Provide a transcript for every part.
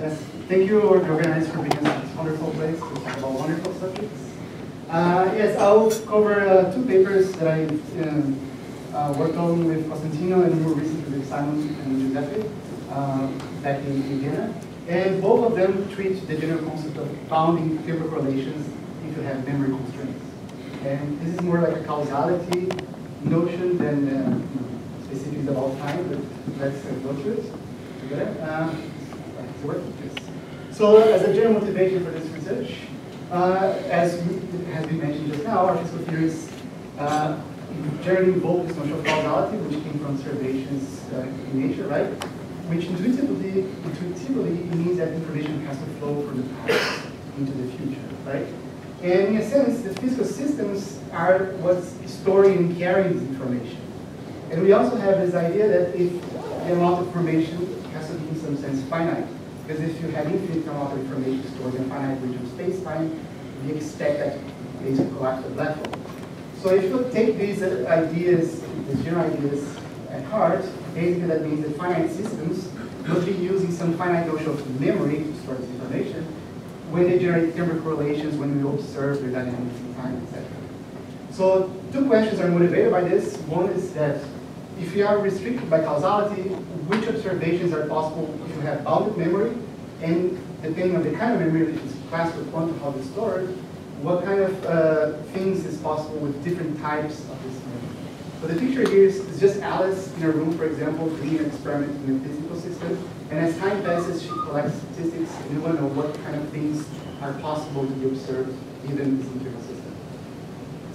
Yes, thank you, organizers, for being in this wonderful place to talk about wonderful subjects. Uh, yes, I'll cover uh, two papers that I um, uh, worked on with Costantino and more recently with Simon and Giuseppe uh, back in, Vienna. And both of them treat the general concept of bounding temporal correlations if you have memory constraints. And this is more like a causality notion than uh, specifics about time, but let's uh, go through it together. Uh, so as a general motivation for this research, uh, as has been mentioned just now, our physical theories uh, generally this notion of causality, which came from observations uh, in nature, right? Which intuitively, intuitively means that information has to flow from the past into the future, right? And in a sense, the physical systems are what's storing and carrying this information. And we also have this idea that if the amount of information has to be in some sense finite, because if you have infinite amount of information stored in a finite region of space-time, we expect that basically collapse the black. So if you take these ideas, these general ideas at heart, basically that means that finite systems must be using some finite notion of memory to store this information when they generate temporal correlations, when we observe their dynamics in time, etc. So two questions are motivated by this. One is that if you are restricted by causality, which observations are possible if you have bounded memory, and depending on the kind of memory, that is is classical quantum, how it's stored, what kind of uh, things is possible with different types of this memory. So the picture here is, is just Alice in a room, for example, doing an experiment in a physical system, and as time passes, she collects statistics, and you want to know what kind of things are possible to be observed even in this internal system.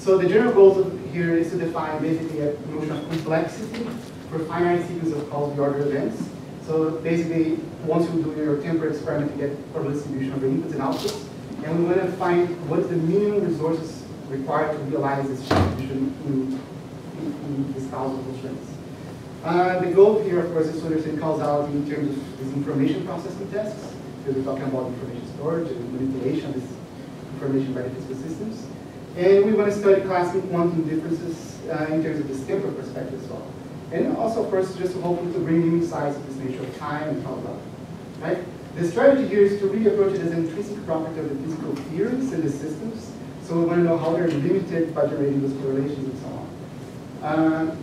So the general goal here is to define basically a notion of complexity for finite sequence of causally ordered events. So basically, once you do your temporal experiment, you get probability distribution of the inputs and outputs. And we want to find what is the minimum resources required to realize this distribution in, in, in these causal constraints. Uh, the goal here, of course, is to understand causality in terms of these information processing tasks, we're talking about information storage and manipulation of this information by the physical systems. And we want to study classical quantum differences uh, in terms of this temporal perspective as well. And also, first, just hoping to bring new insights of this nature of time and causality. Right? The strategy here is to really approach it as an intrinsic property of the physical theories and the systems. So we want to know how they're limited by generating those correlations and so on. Uh,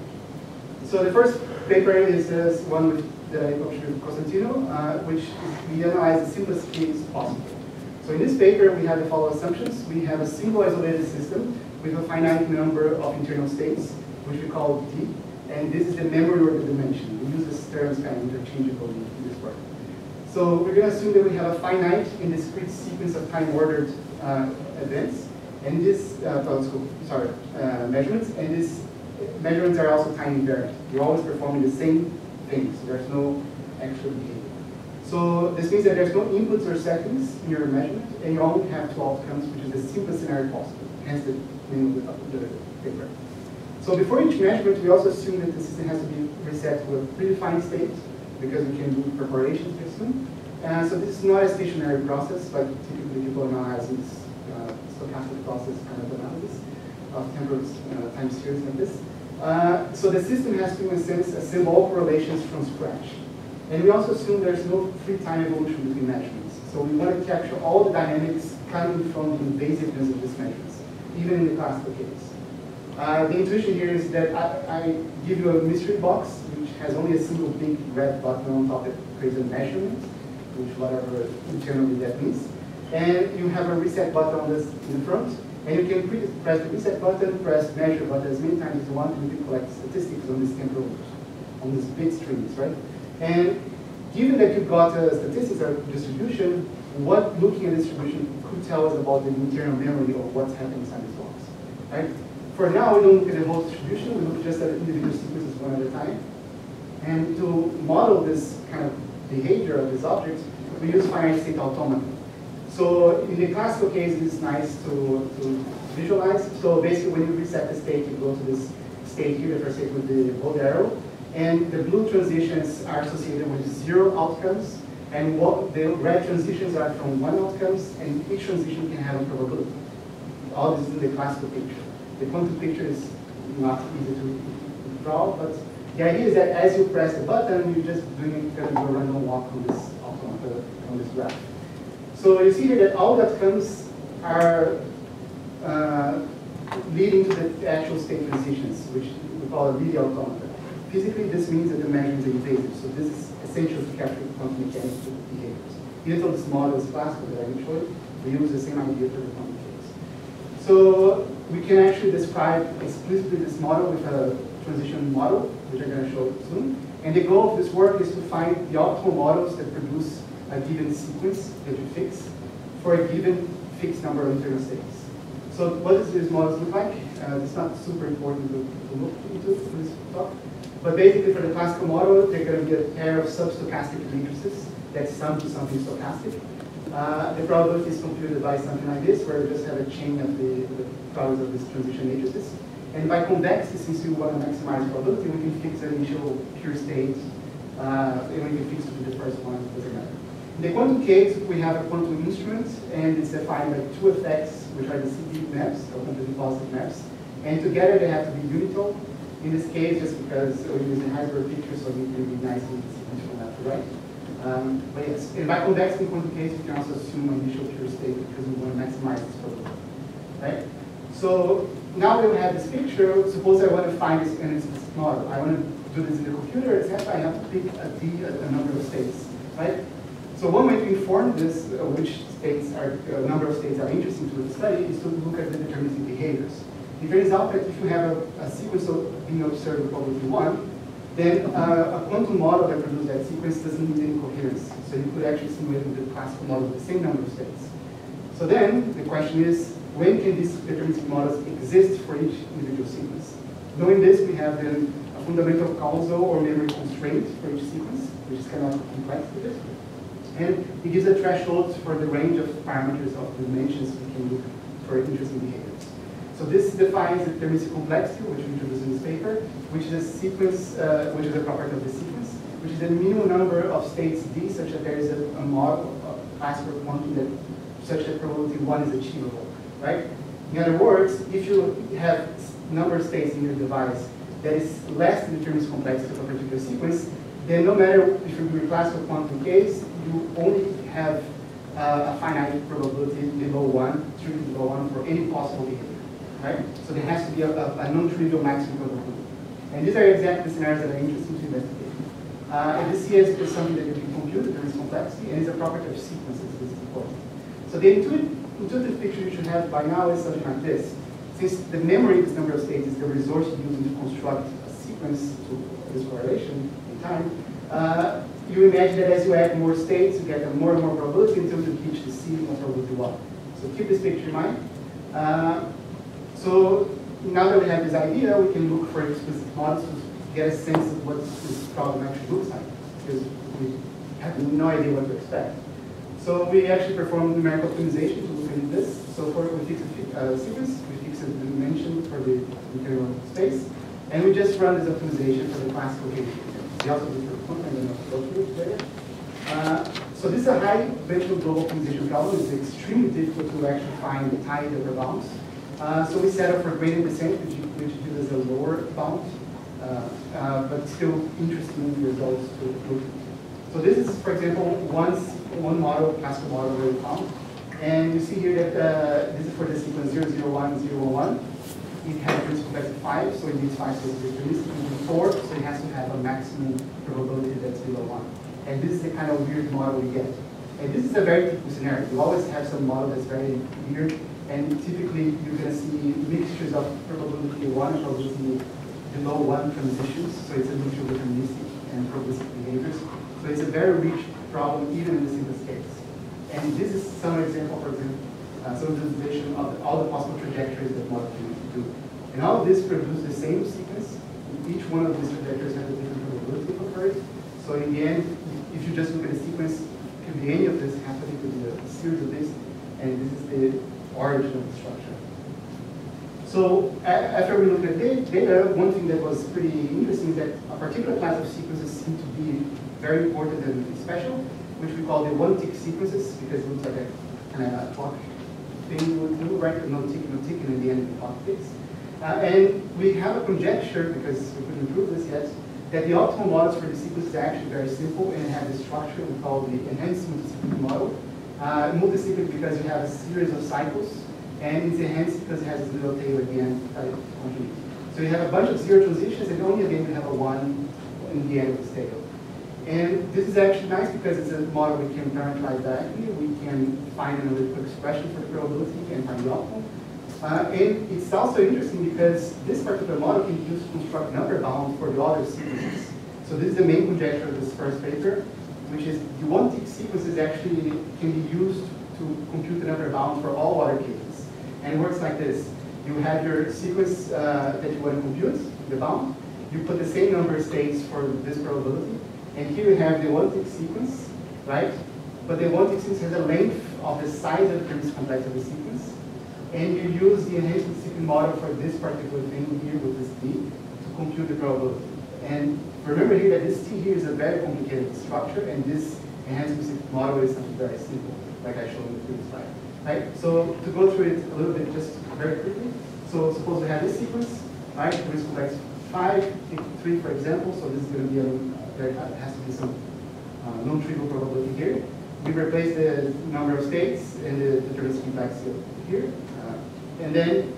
so the first paper is uh, one with the published with Costantino, uh, which is, we analyze the simplest case possible. So in this paper, we have the following assumptions. We have a single isolated system with a finite number of internal states, which we call D. And this is the memory or the dimension. We use this terms kind of interchangeably in this work. So we're going to assume that we have a finite and discrete sequence of time-ordered uh, events, and this uh, sorry uh, measurements, and these measurements are also time invariant. You're always performing the same thing, so there's no actual behavior. So this means that there's no inputs or settings in your measurement, and you only have two outcomes, which is the simplest scenario possible, hence the name of the, the paper. So before each measurement, we also assume that the system has to be reset to a predefined state, because we can do preparations system. And so this is not a stationary process, but typically people analyze this uh, stochastic process kind of analysis of temporal uh, time series like this. Uh, so the system has to, in a sense, assemble correlations from scratch. And we also assume there's no free time evolution between measurements. So we want to capture all the dynamics coming from the invasiveness of these measurements, even in the classical case. Uh, the intuition here is that I, I, give you a mystery box, which has only a single big red button on top that creates a measurement, which whatever internally that means. And you have a reset button on this in the front, and you can press the reset button, press measure button as many times as you want, and you can collect statistics on these temporal, on these bit streams, right? And given that you've got a statistical distribution, what looking at distribution could tell us about the internal memory of what's happening inside these blocks, right? For now, we don't look at the whole distribution, we look just at individual sequences one at a time. And to model this kind of behavior of these objects, we use finite state automata. So in the classical case, it's nice to, to visualize. So basically, when you reset the state, you go to this state here, the first state with the bold arrow, and the blue transitions are associated with zero outcomes, and what the red transitions are from one outcomes, and each transition can have a probability. All this is in the classical picture. The quantum picture is not easy to draw, but The idea is that as you press the button, you're just doing kind of a random walk on this automata, on this graph. So you see here that all the outcomes are uh, leading to the actual state transitions, which we call a Mealy automata. Physically, this means that the measurements are invasive, so this is essential to capture quantum mechanics behaviors. Even though this model is classical that I you, we use the same idea for the quantum case. So we can actually describe explicitly this model with a transition model, which I'm going to show soon. And the goal of this work is to find the optimal models that produce a given sequence that you fix for a given fixed number of internal states. So what does these models look like? Uh, it's not super important to, to look into for this talk. But basically for the classical model, they're going to be a pair of substochastic matrices that sum to something stochastic. Uh, the probability is computed by something like this, where we just have a chain of the, the products of these transition matrices. And by convexity, since we want to maximize probability, we can fix the initial pure state, uh, and we can fix it to the first one, doesn't matter. In the quantum case, we have a quantum instrument, and it's defined by two effects, which are the CP maps, or completely positive maps. And together they have to be unital. In this case, just because we're using Heisenberg pictures, so we can be nice sequential from left to right. Um, but yes, and by convexity in quantum case, we can also assume an initial pure state because we want to maximize this probability, right? So now that we have this picture, suppose I want to find this in this model. I want to do this in the computer, except I have to pick a d, a, a number of states, right? So one way to inform this, uh, which states are, uh, number of states are interesting to the study, is to look at the deterministic behaviors. It turns out that if you have a, a sequence of being observed with probability one, then uh, a quantum model that produces that sequence doesn't need any coherence. So you could actually simulate with the classical model the same number of states. So then the question is, when can these deterministic models exist for each individual sequence? Knowing this, we have then a fundamental causal or memory constraint for each sequence, which is kind of complex with this. And it gives a threshold for the range of parameters of dimensions we can look for interesting behaviors. So this defines the deterministic complexity, which we introduced in this paper, which is a sequence, uh, which is a property of the sequence, which is the minimum number of states d such that there is a, a model, a classical quantum that such that probability one is achievable right? In other words, if you have number of states in your device that is less than the deterministic complexity of a particular sequence, then no matter if you do a classical quantum case, you only have uh, a finite probability below one, strictly below one for any possible behavior, right? So there has to be a, a, a non-trivial maximum probability. And these are exactly the scenarios that are interesting to investigate. Uh, and this here is, is something that you can compute, there is complexity, and it's a property of sequences, this is important. So the intuitive intuitive picture you should have by now is something like this. Since the memory this number of states is the resource you're using to construct a sequence to this correlation in time, uh, you imagine that as you add more states, you get a more and more probability until you reach the ceiling of probability 1. So keep this picture in mind. Uh, so now that we have this idea, we can look for explicit models to get a sense of what this problem actually looks like, because we have no idea what to expect. So we actually perform numerical optimization to look at this. So for we fix a uh, sequence, we fix a dimension for the integral space, and we just run this optimization for the classical case. We also do for and then later. Uh, so this is a high dimensional global optimization problem. It's extremely difficult to actually find the tight upper bounds. Uh, so we set up for gradient descent, which, which gives us a lower bound, uh, uh, but still interesting results to look so this is, for example, one, one model, classical model we found. And you see here that uh, this is for the sequence 0, 0, 001, 0, 001. It has principal complexity 5, so it needs 5 so it's deterministic. 4, so it has to have a maximum probability that's below 1. And this is the kind of weird model we get. And this is a very typical scenario. You always have some model that's very weird, and typically you're going to see mixtures of probability 1 and probability below 1 transitions, so it's a mixture of deterministic and probabilistic behaviors. So it's a very rich problem even in the simplest case. And this is some example, for example, uh, some visualization of all the possible trajectories that model can do. And all of this produces the same sequence. Each one of these trajectories has a different probability of occurring. So in the end, if you just look at the sequence, it can be any of this happening with a series of this, and this is the origin of the structure. So after we looked at data, one thing that was pretty interesting is that a particular class of sequences seem to be very important and special, which we call the one-tick sequences, because it looks like a kind of a clock thing would do, right? No tick, no tick, and in the end the clock ticks. Uh, and we have a conjecture, because we couldn't prove this yet, that the optimal models for the sequences is actually very simple and have the structure we call the multicyclic model. Uh, multicyclic because you have a series of cycles, and it's enhanced because it has this little tail at the end. So you have a bunch of zero transitions, and only again you have a one in the end of the tail. And this is actually nice because it's a model we can parameterize directly. We can find an analytical expression for the probability and find the optimal. Uh, and it's also interesting because this particular model can be used to construct number bounds for the other sequences. So this is the main conjecture of this first paper, which is the one-tick sequences actually can be used to compute the number bound for all other cases. And it works like this. You have your sequence uh, that you want to compute, the bound. You put the same number of states for this probability. And here you have the one-tick sequence, right? But the one-tick sequence has a length of the size of the previous complex of the sequence and you use the enhanced multicyclic model for this particular thing here with this t to compute the probability. And remember here that this t here is a very complicated structure, and this enhanced multicyclic model is something very simple, like I showed in the previous slide. Right? So to go through it a little bit just very quickly. So suppose we have this sequence, right? Risk complex 5, 3 for example, so this is going to be a, there has to be some uh, non-trivial probability here. We replace the number of states and the deterministic complexity here. And then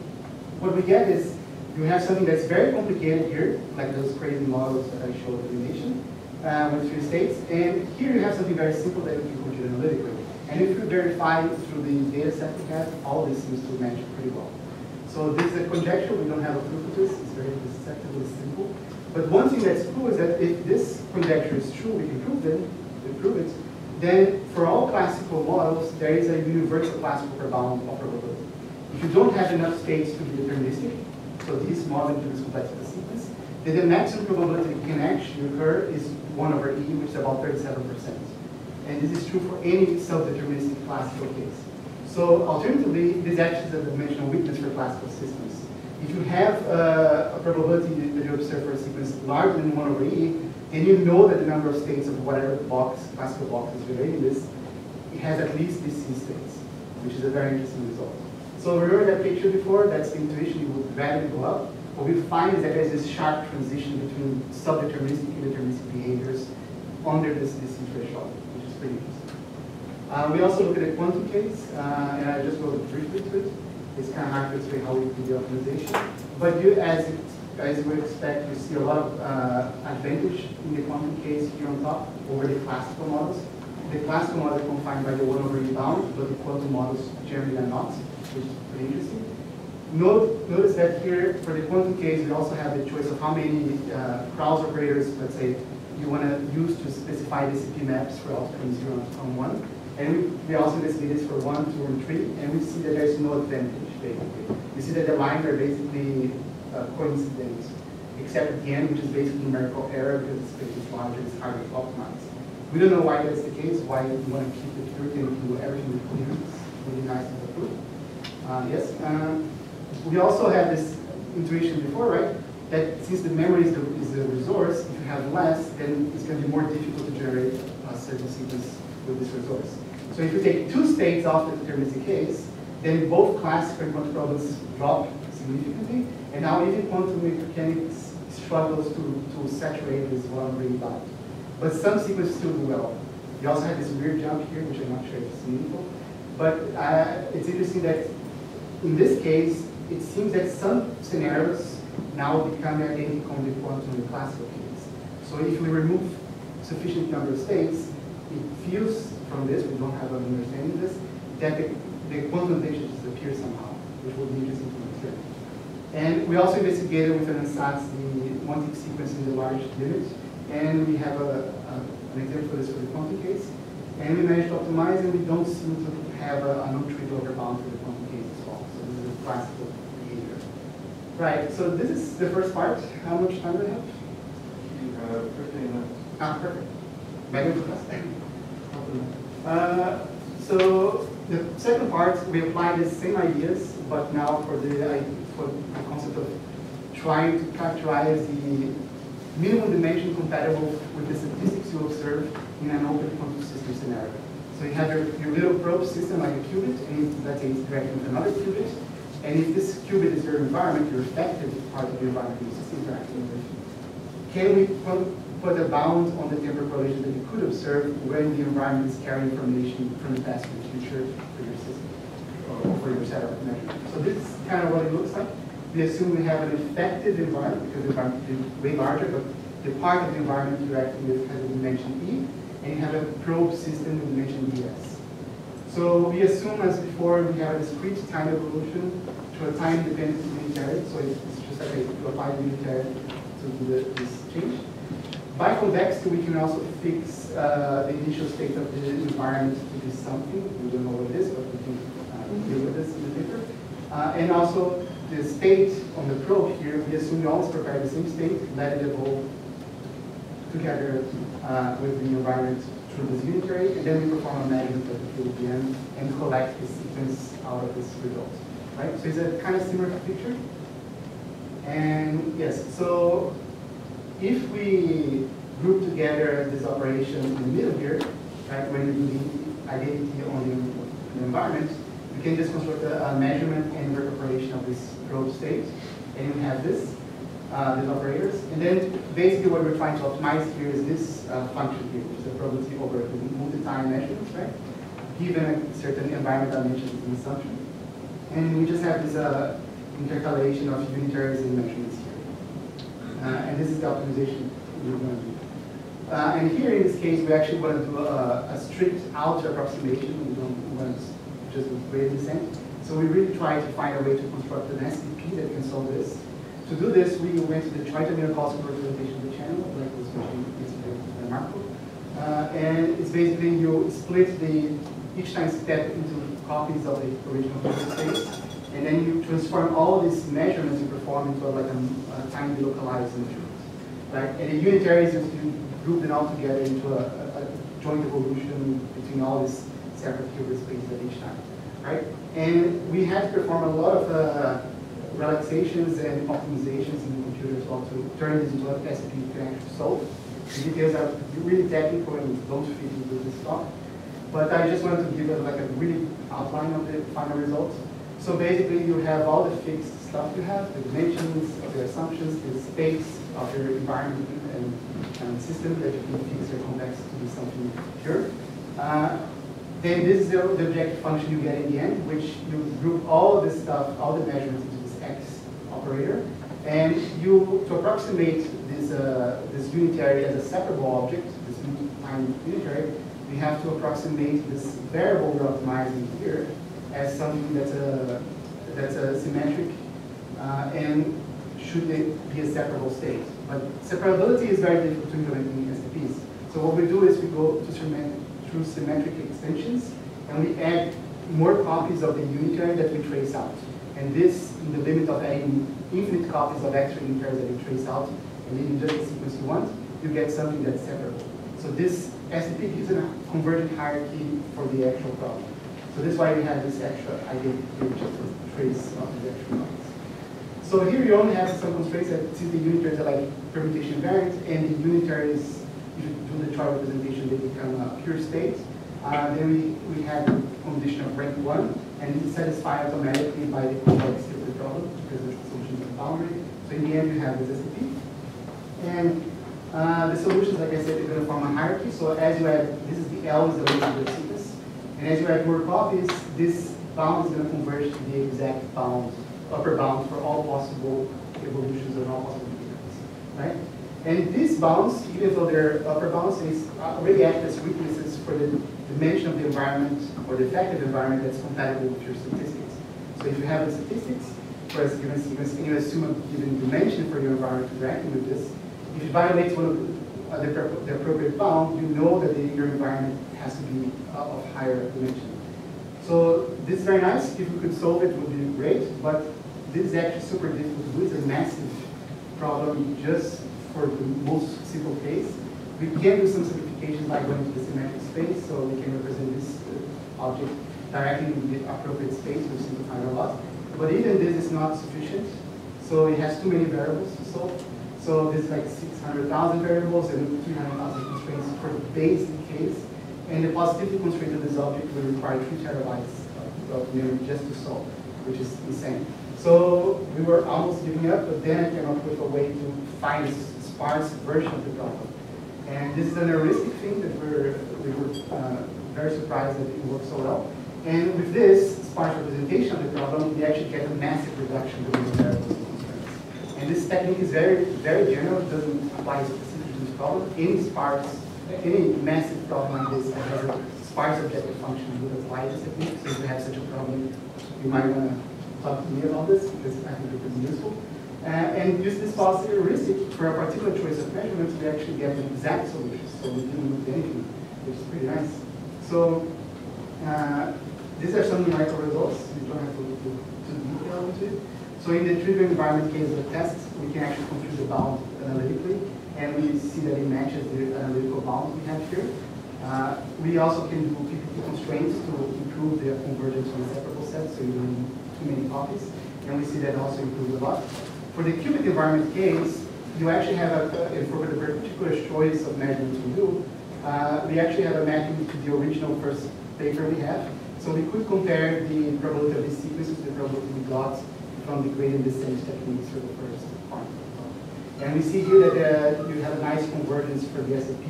what we get is you have something that's very complicated here, like those crazy models that I showed in the nation, uh, with three states. And here you have something very simple that you can compute analytically. And if you verify through the data set we have, all this seems to match pretty well. So this is a conjecture, we don't have a proof of this, it's very deceptively simple. But one thing that's cool is that if this conjecture is true, we can prove it, we prove it, then for all classical models, there is a universal classical bound of probability. If you don't have enough states to be deterministic, so this model is complexity sequence, then the maximum probability can actually occur is 1 over e, which is about 37%. And this is true for any self-deterministic classical case. So alternatively, this acts as a dimensional weakness for classical systems. If you have uh, a probability that you observe for a sequence larger than 1 over e, then you know that the number of states of whatever box, classical box is relating this, it has at least these c states, which is a very interesting result. So remember that picture before? That's the intuition you would rather go up. What we find is that there's this sharp transition between subdeterministic and deterministic behaviors under this, this threshold, which is pretty interesting. Uh, we also look at a quantum case, uh, and I just go briefly to it. It's kind of hard to explain how we do the optimization. But you, as, it, as you would expect, you see a lot of uh, advantage in the quantum case here on top over the classical models. The classical models are confined by the one over e bound, but the quantum models generally are not Note, notice that here, for the quantum case, we also have the choice of how many uh, operators, let's say, you want to use to specify the CP maps for from 0 on 1. And we, we also investigate this for 1, 2, and 3, and we see that there's no advantage, basically. We see that the lines are basically uh, coincident, except at the end, which is basically numerical error because the space is larger, it's harder to optimize. We don't know why that's the case, why you want to keep the purity and do everything with. It's really nice to prove. Uh, yes. Uh, we also had this intuition before, right? That since the memory is the, is the resource, if you have less, then it's going to be more difficult to generate a certain sequence with this resource. So if you take two states off the deterministic case, then both classical and quantum problems drop significantly, and now even quantum mechanics struggles to, to saturate this one really bad. But some sequences still do well. You also have this weird jump here, which I'm not sure if it's meaningful. But uh, it's interesting that in this case, it seems that some scenarios now become identical in the quantum and classical case. So if we remove sufficient number of states, it feels from this, we don't have an understanding of this, that the, the quantum notation disappears somehow, which will be interesting to understand. And we also investigated with an ansatz the one-tick sequence in the large limit, and we have a, a, an example for this for the quantum. And we managed to optimize, and we don't seem to have a, a non-trivial upper bound for the quantum case as well. So this is a classical behavior. Right, so this is the first part. How much time do we have? You have 15 minutes. Ah, perfect. Maybe uh, so the second part, we apply the same ideas, but now for the, for the concept of trying to characterize the minimum dimension compatible with the statistics you observe in an open quantum system scenario. So you have your, your little probe system like a qubit, and let's say it's interacting with another qubit. And if this qubit is your environment, your effective part of your environment is just interacting with can we put, put a bound on the temporal correlation that you could observe when the environment is carrying information from the past to the future for your system or for your setup measurement? So this is kind of what it looks like. We assume we have an effective environment because the environment is way larger, but the part of the environment you're acting with has a dimension E, and you have a probe system with dimension ds. So we assume, as before, we have a discrete time evolution to a time-dependent unitary, so it's just like a, to unitary to do the, this change. By convexity, we can also fix uh, the initial state of the environment to be something. We don't know what it is, but we can uh, deal with this in the paper. Uh, and also, the state on the probe here, we assume we always prepare the same state, let it evolve together uh, with the environment through this unitary, and then we perform a measurement of the again and collect the sequence out of this result. Right? So it's a kind of similar picture. And yes, so if we group together this operation in the middle here, right, when we do the identity on the, the environment, we can just construct a, a measurement and recuperation of this probe state, and we have this uh, these operators. And then basically what we're trying to optimize here is this uh, function here, which is the probability over multi-time measurements, right? Given a certain environmental dimensions in assumption. And we just have this uh, intercalation of unitaries and measurements here. Uh, and this is the optimization we're going to do. Uh, and here in this case, we actually want to do a, a strict outer approximation. We don't want to just gradient descent. So we really try to find a way to construct an SDP that can solve this. To do this, we went to the tridimensional Gaussian representation of the channel, like was mentioned yesterday by Marco. Uh, and it's basically you split the each time step into copies of the original space, and then you transform all these measurements you perform into like a, a tiny localized instrument. Right? And the unitaries, you group them all together into a, a, a joint evolution between all these separate qubit spaces at each time. Right? And we had to perform a lot of uh, relaxations and optimizations in the computer as well to turn this into a SDP you can actually solve. The details are really technical and don't fit into this talk. But I just wanted to give it like a really outline of the final results. So basically you have all the fixed stuff you have, the dimensions of the assumptions, the space of your environment and, and system that you can fix your convex to be something pure. Uh, then this is the, the objective function you get in the end, which you group all this stuff, all the measurements x operator. And you, to approximate this, uh, this unitary as a separable object, this time unitary, we have to approximate this variable we're optimizing here as something that's a, that's a symmetric uh, and should be a separable state. But separability is very difficult to implement in SDPs. So what we do is we go to through symmetric extensions and we add more copies of the unitary that we trace out. And this, in the limit of adding infinite copies of extra unitaries that you trace out, and leaving just the sequence you want, you get something that's separable. So this SDP gives a convergent hierarchy for the actual problem. So this is why we have this extra idea which just a trace of the extra copies. So here you only have some constraints that since the unitaries are like permutation variant, and the unitaries, if you do the chart representation, they become a pure state. Uh, then we, we have the condition of rank one, and it's satisfied automatically by the complexity of the problem because the solution to the boundary. So in the end, you have this SDP. And uh, the solutions, like I said, are going to form a hierarchy. So as you add, this is the L is the length of the sequence. And as you add more copies, this bound is going to converge to the exact bound, upper bound for all possible evolutions and all possible behaviors, right? And these bounds, even though they're upper bounds, they already act as weaknesses for the dimension of the environment or the effective environment that's compatible with your statistics. So if you have a statistics for a given sequence and you assume a given dimension for your environment interacting with this, if it violates one of the, uh, the, the, appropriate bound, you know that the, your environment has to be uh, of higher dimension. So this is very nice. If we could solve it, it would be great. But this is actually super difficult. It's a massive problem just for the most simple case. We can do some simplification by going to the symmetric space, so we can represent this uh, object directly in the appropriate space, which simplifies a lot. But even this is not sufficient, so it has too many variables to solve. So there's like 600,000 variables and 300,000 constraints for the basic case. And the positivity constraint of this object will require 3 terabytes of memory just to solve, which is insane. So we were almost giving up, but then I came up with a way to find a sparse version of the problem. And this is an heuristic thing that we're, we were uh, very surprised that it works so well. And with this sparse representation of the problem, we actually get a massive reduction of the variables and constraints. And this technique is very, very general, it doesn't apply specifically to this problem. Any sparse, any massive problem like this that has a sparse objective function would apply this technique. If you have such a problem, you might want to talk to me about this because I think it could be useful. Uh, and use this policy heuristic for a particular choice of measurements, we actually get an exact solution. So we didn't lose anything, which is pretty nice. So uh, these are some numerical results. You don't have to look too, too detail into it. So in the trivial environment case of the test, we can actually compute the bound analytically, and we see that it matches the analytical bound we have here. Uh, we also can do PPT constraints to improve the convergence on separable sets, so you don't need too many copies. And we see that also improves a lot. For the qubit environment case, you actually have a, and for the particular choice of measurements we do, uh, we actually have a mapping to the original first paper we have. So we could compare the probability of these sequences, the probability we got from the gradient descent techniques for the first part. And we see here that uh, you have a nice convergence for the SAP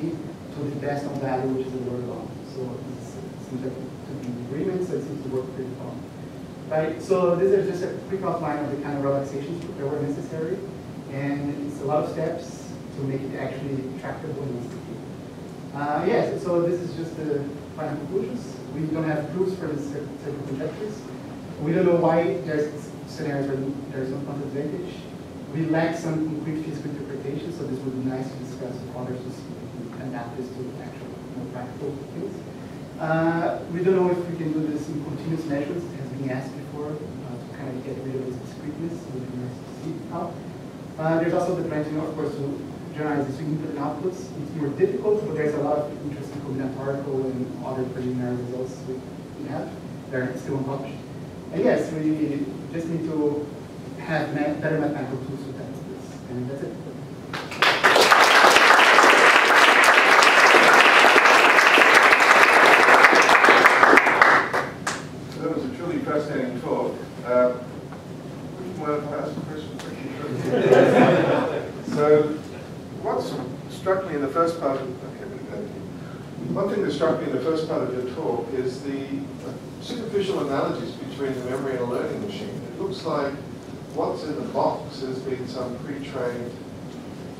to the best on value, which is the lower bound. So it seems like to be in agreement, so it seems to work pretty well. Right, so this is just a quick outline of the kind of relaxations that were necessary. And it's a lot of steps to make it actually tractable and sticky. Uh, yes, so this is just the final conclusions. We don't have proofs for the circuit conjectures. We don't know why there's scenarios where there's no quantum advantage. We lack some concrete physical interpretation, so this would be nice to discuss with others to adapt this to actual more practical things. Uh, we don't know if we can do this in continuous measures. It has been asked before uh, to kind of get rid of this discreteness. So we can see how. Uh, there's also the planning, of course, to generalize swing input and outputs. It's more difficult, but there's a lot of interesting combinatorical and other preliminary results we, we have. They're still unpublished. And yes, we just need to have better mathematical tools to test this. And that's it. That was a truly fascinating talk. Uh, Well, if I ask a question quickly. So, what struck me in the first part of, okay, thank you. One thing that struck me in the first part of your talk is the superficial analogies between the memory and a learning machine. It looks like what's in the box has been some pre-trained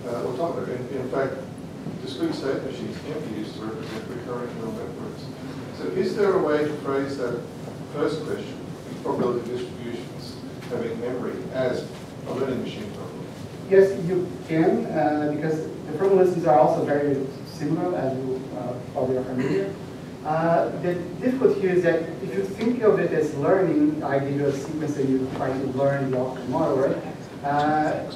uh. In, in fact, discrete state machines can be used to represent recurrent neural networks. So is there a way to phrase that first question, probability distributions, having memory as a learning machine problem? Yes, you can, uh, because the probabilities are also very similar, as you uh, probably are familiar. Uh, the difficulty here is that if you think of it as learning, I give you a sequence and you try to learn the outcome model, right? Uh,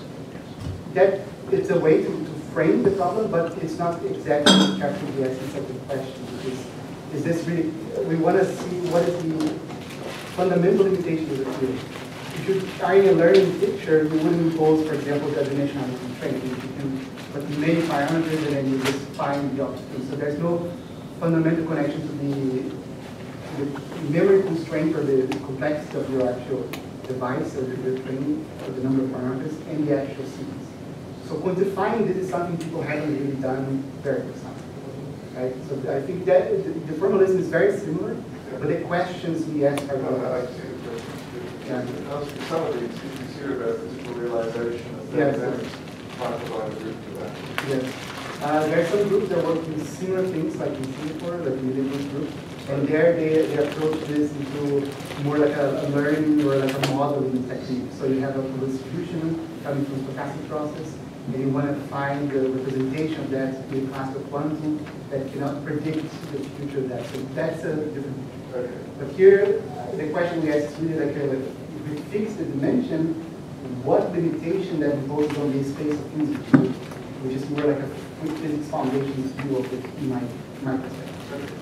that it's a way to, to frame the problem, but it's not exactly capturing the essence of the question. Because is this really, we want to see what is the fundamental limitation of the field. If you in a learning picture, you wouldn't impose, for example, the dimensionality constraint. You can put many parameters and then you just find the option. So there's no fundamental connection to the, the memory constraint or the, complexity of your actual device or the training or the number of parameters and the actual sequence. So quantifying this is something people haven't really done very precisely. Right? So I think that the, the formalism is very similar, but the questions we ask are No, I not. see the question. Yeah. Some of these, you see about physical realization of Yes. provide a route to that. Yes. Uh, there are some groups that work with similar things, like in Singapore, like the Millennium Group, and there they, they approach this into more like a, a learning or like a modeling technique. So you have a distribution coming from stochastic process, and you want to find the representation of that in classical quantum that cannot predict the future of that. So that's a different. But here, the question we ask is really like, uh, if we fix the dimension, what limitation that imposes on the space of physics, which is more like a quick physics foundation view of it in my, my perspective.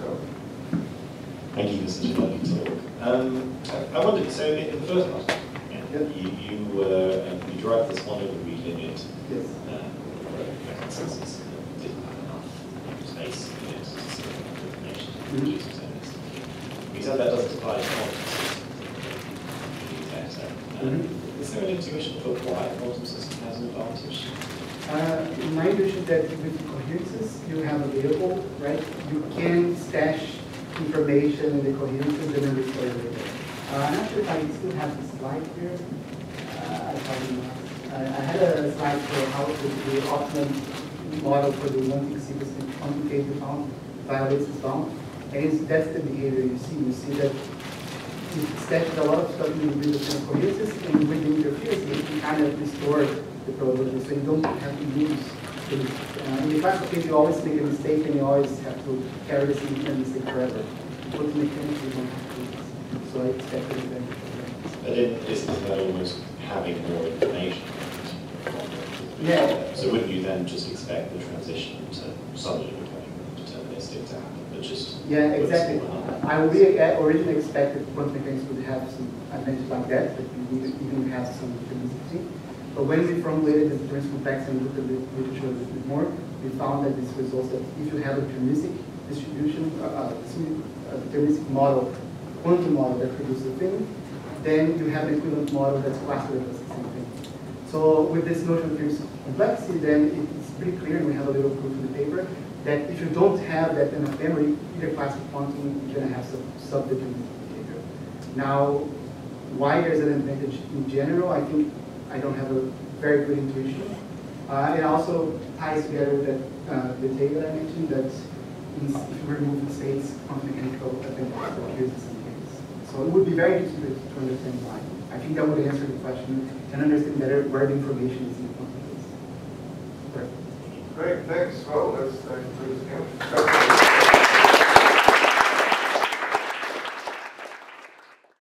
So, Thank you for such a lovely talk. Um, I I wondered, so in the first part, yeah, Yeah. you, you, uh, um, you derived this one over read limit Yes. uh, a consensus didn't have enough space in it to sort of have information to produce consensus. You said that doesn't apply to quantum systems. You said so. Um, Mhm. Is there an intuition for why a quantum system has an advantage distribution that with coherences you have available, right? You can stash information in the coherences and then restore it later. Uh, I'm not sure if I still have the slide here. Uh, I probably not. I I had a slide for how to do optimum model for the one sequence complicated found, violates is found. And it's, that's the behavior you see. You see that you stashed a lot of stuff in the business coherences and with the interference, you can kind of restore the probability, so you don't have to use Uh, in the case, you always make a mistake and you always have to carry same mistake forever. But in mechanics, you don't have to this. So I expect it then. But it, isn't that almost having more information? Yeah. So wouldn't you then just expect the transition to suddenly becoming deterministic to happen, but just? Yeah, exactly. I we uh, originally expected quantum mechanics would have some advantage like that, that we would even have some determinicity. But when we formulated the difference complex and looked at the literature a little bit more, we found that this results that if you have a deterministic distribution, uh, uh, a deterministic model, quantum model that produces a thing, then you have an equivalent model that's classical that does the same thing. So with this notion of complexity, then it's pretty clear, and we have a little proof in the paper, that if you don't have that enough memory, either classical quantum, you're gonna have some subdeterministic behavior. Now, why there's an advantage in general, I think I don't have a very good intuition. Uh, it also ties together with that, uh, the that I mentioned, that if you remove the states, quantum mechanical advantage appears in some cases. So it would be very difficult to understand why. I think that would answer the question and understand better where the information is in the Great, thanks. Well, that's, that concludes the